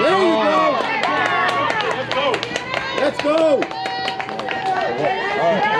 There you go. Let's go. Let's go.